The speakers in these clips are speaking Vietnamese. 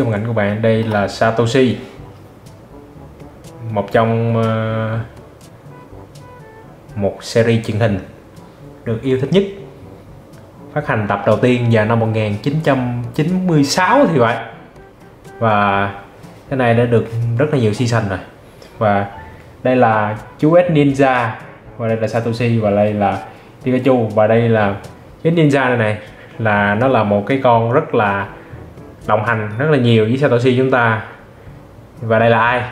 trước màn ảnh của bạn. Đây là Satoshi. Một trong ờ, một series truyền hình được yêu thích nhất. Phát hành tập đầu tiên vào năm 1996 thì vậy. Và cái này đã được rất là nhiều season rồi. Và đây là chú S Ninja, và đây là Satoshi, và đây là Pikachu, và đây là cái Ninja này này là nó là một cái con rất là đồng hành rất là nhiều với Satoshi chúng ta. Và đây là ai?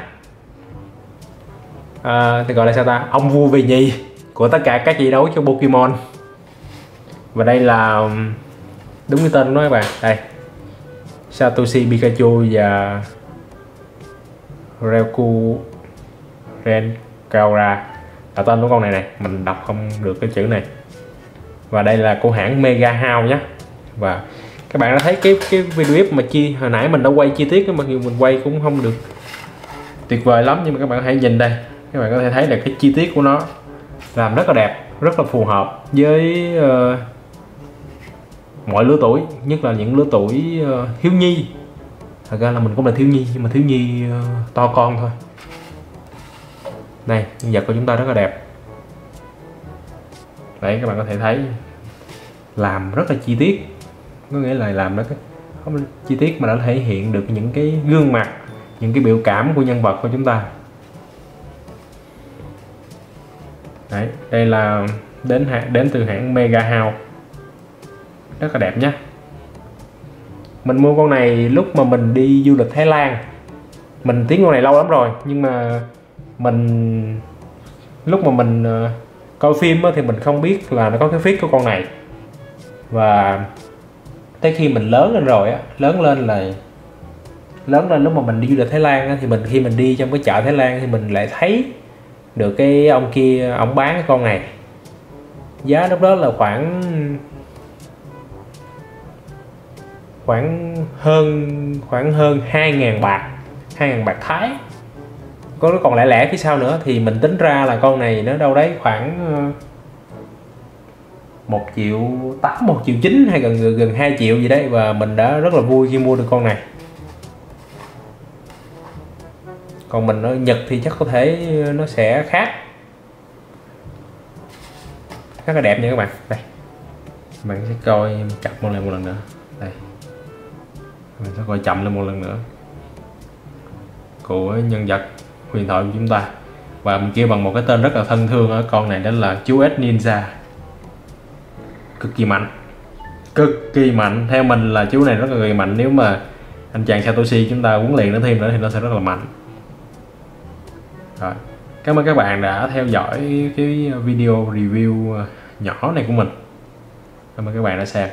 À, thì gọi là sao ta? Ông vua về nhi của tất cả các trận đấu trong Pokemon. Và đây là um, đúng cái tên của nó các bạn. Đây. Satoshi Pikachu và Raikou Renkaura. Là tên của con này này. Mình đọc không được cái chữ này. Và đây là của hãng Mega House nhé. Và các bạn đã thấy cái cái video clip mà chi hồi nãy mình đã quay chi tiết mà dù mình quay cũng không được tuyệt vời lắm nhưng mà các bạn hãy nhìn đây. Các bạn có thể thấy là cái chi tiết của nó làm rất là đẹp rất là phù hợp với uh, mọi lứa tuổi nhất là những lứa tuổi uh, thiếu nhi. Thật ra là mình cũng là thiếu nhi nhưng mà thiếu nhi uh, to con thôi. Này nhân vật của chúng ta rất là đẹp. Đấy các bạn có thể thấy làm rất là chi tiết có nghĩa là làm nó cái không, chi tiết mà đã thể hiện được những cái gương mặt, những cái biểu cảm của nhân vật của chúng ta. Đấy, đây là đến hãng đến từ hãng Mega House. Rất là đẹp nhé mình mua con này lúc mà mình đi du lịch Thái Lan. Mình tiếng con này lâu lắm rồi, nhưng mà mình lúc mà mình ờ, coi phim thì mình không biết là nó có cái viết của con này. Và tới khi mình lớn lên rồi á lớn lên là lớn lên lúc mà mình đi du lịch Thái Lan á, thì mình khi mình đi trong cái chợ Thái Lan thì mình lại thấy được cái ông kia ông bán cái con này. Giá lúc đó là khoảng khoảng hơn khoảng hơn 2.000 bạc 2.000 bạc Thái. Có nó còn lẻ lẻ phía sau nữa thì mình tính ra là con này nó đâu đấy khoảng một triệu tám, một triệu chín hay gần gần hai triệu gì đấy và mình đã rất là vui khi mua được con này. Còn mình ở Nhật thì chắc có thể ờ, nó sẽ khác. Rất là đẹp nha các bạn. Đây. Bạn sẽ coi chậm một lần một lần nữa. Đây. Mình sẽ coi chậm lên một lần nữa. Của nhân vật huyền thoại của chúng ta. Và mình kêu bằng một cái tên rất là thân thương ở con này đó là chú S Ninja cực kỳ mạnh. Cực kỳ mạnh. Theo mình là chú này rất là kỳ mạnh. Nếu mà anh chàng Satoshi chúng ta huấn luyện nó thêm nữa thì nó sẽ rất là mạnh. Rồi. Cảm ơn các bạn đã theo dõi cái video review ờ, nhỏ này của mình. Cảm ơn các bạn đã xem.